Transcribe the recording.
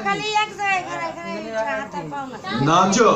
সকালে এক জায়গায় নাচো।